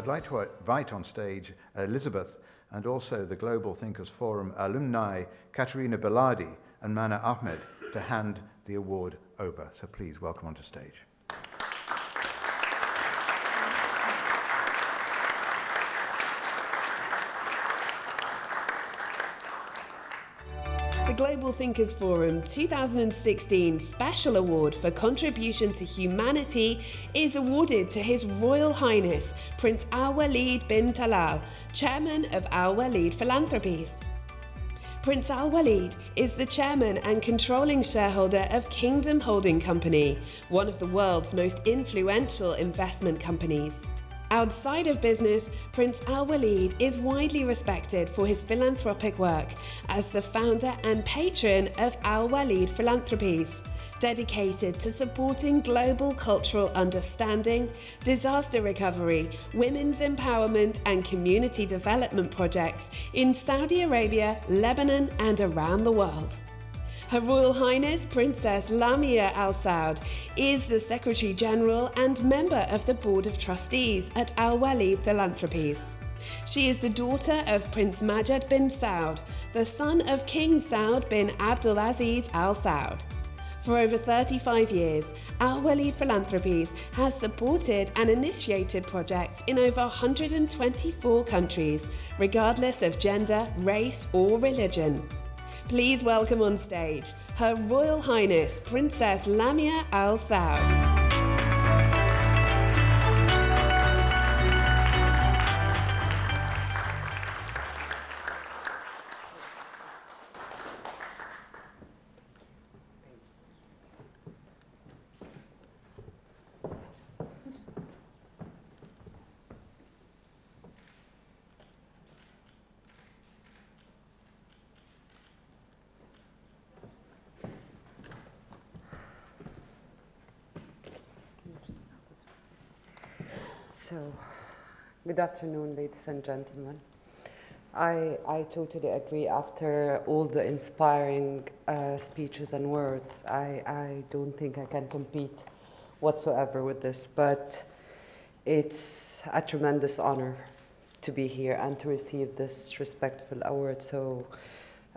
I'd like to invite on stage Elizabeth and also the Global Thinkers Forum alumni Katerina Beladi and Mana Ahmed to hand the award over. So please welcome onto stage. The Global Thinkers Forum 2016 Special Award for Contribution to Humanity is awarded to His Royal Highness Prince Al Walid bin Talal, Chairman of Al Walid Philanthropies. Prince Al Walid is the chairman and controlling shareholder of Kingdom Holding Company, one of the world's most influential investment companies. Outside of business, Prince Al Walid is widely respected for his philanthropic work as the founder and patron of Al Walid Philanthropies, dedicated to supporting global cultural understanding, disaster recovery, women's empowerment, and community development projects in Saudi Arabia, Lebanon, and around the world. Her Royal Highness Princess Lamia Al Saud is the Secretary General and member of the Board of Trustees at Al Walid Philanthropies. She is the daughter of Prince Majid bin Saud, the son of King Saud bin Abdulaziz Al Saud. For over 35 years, Al Walid Philanthropies has supported and initiated projects in over 124 countries, regardless of gender, race, or religion. Please welcome on stage Her Royal Highness Princess Lamia Al Saud. So, good afternoon, ladies and gentlemen. I, I totally agree. After all the inspiring uh, speeches and words, I, I don't think I can compete whatsoever with this, but it's a tremendous honor to be here and to receive this respectful award. So,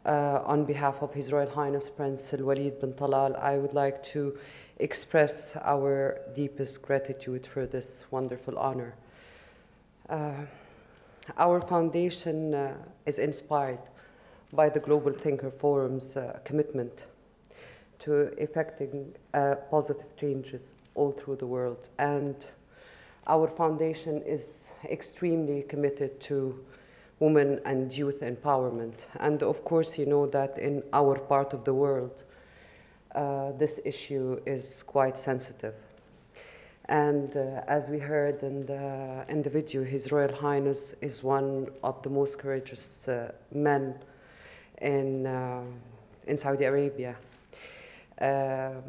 uh, on behalf of His Royal Highness Prince Al Walid bin Talal, I would like to express our deepest gratitude for this wonderful honor. Uh, our foundation uh, is inspired by the Global Thinker Forum's uh, commitment to effecting uh, positive changes all through the world. And our foundation is extremely committed to women and youth empowerment. And of course, you know that in our part of the world, uh, this issue is quite sensitive. And uh, as we heard in the, in the video, His Royal Highness is one of the most courageous uh, men in, uh, in Saudi Arabia. Um,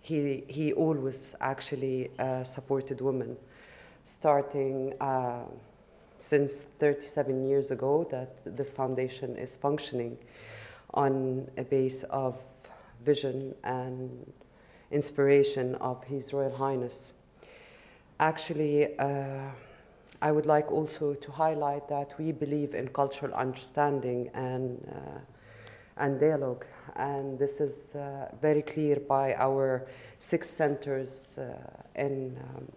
he, he always actually uh, supported women, starting uh, since 37 years ago that this foundation is functioning on a base of vision and inspiration of His Royal Highness. Actually, uh, I would like also to highlight that we believe in cultural understanding and, uh, and dialogue. And this is uh, very clear by our six centers uh, in, um,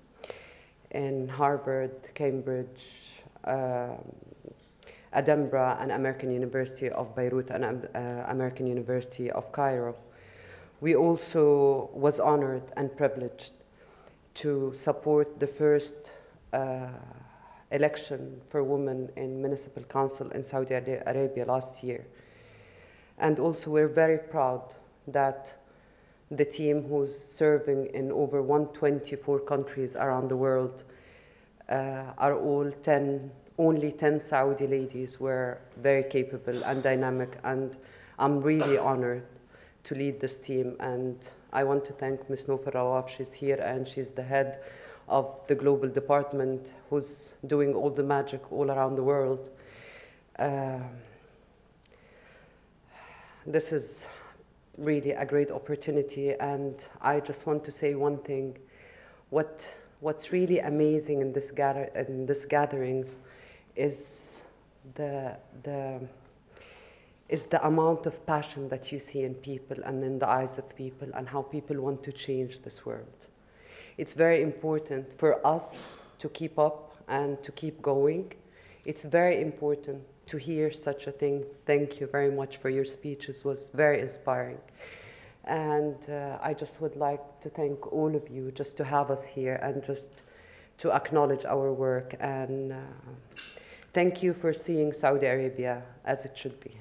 in Harvard, Cambridge, Edinburgh, and American University of Beirut, and uh, American University of Cairo we also was honored and privileged to support the first uh, election for women in municipal council in Saudi Arabia last year. And also we're very proud that the team who's serving in over 124 countries around the world uh, are all 10, only 10 Saudi ladies were very capable and dynamic and I'm really honored to lead this team. And I want to thank Ms. Nofer Rawaf. She's here and she's the head of the global department who's doing all the magic all around the world. Uh, this is really a great opportunity and I just want to say one thing. What what's really amazing in this, gather, in this gatherings is the, the, is the amount of passion that you see in people and in the eyes of people and how people want to change this world. It's very important for us to keep up and to keep going. It's very important to hear such a thing. Thank you very much for your speeches. It was very inspiring. And uh, I just would like to thank all of you just to have us here and just to acknowledge our work. And uh, thank you for seeing Saudi Arabia as it should be.